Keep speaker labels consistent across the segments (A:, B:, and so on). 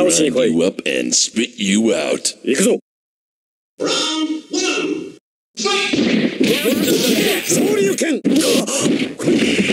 A: 倒しに来
B: grind
A: い
B: you up and spit you out.
A: 行くぞ
C: Round one. Fight!
A: 昇竜拳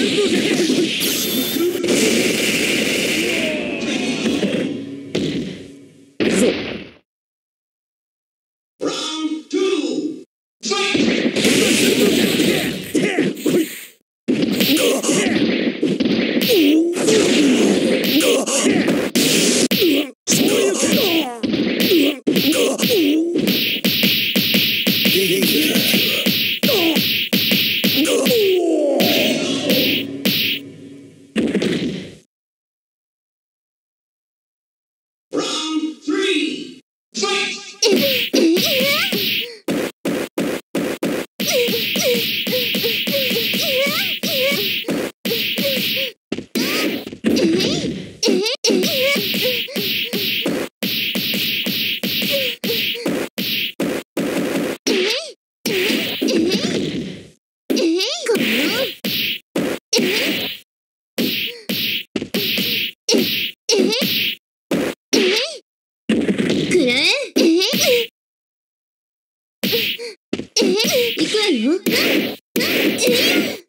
C: Round
A: Mm-hmm.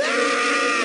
A: Ha!